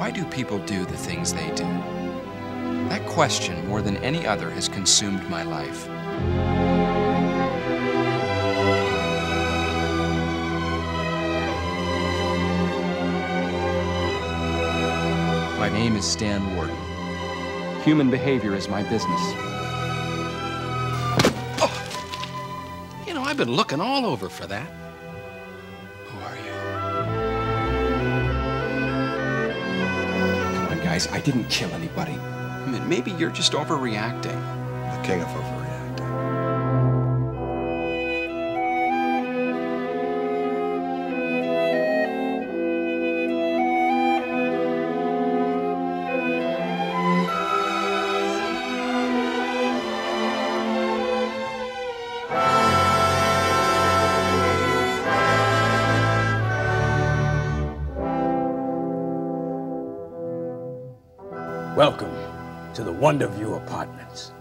Why do people do the things they do? That question, more than any other, has consumed my life. My name is Stan Warden. Human behavior is my business. Oh. You know, I've been looking all over for that. Who are you? Guys. I didn't kill anybody. I mean, maybe you're just overreacting. The king of overreacting. Welcome to the Wonder View Apartments.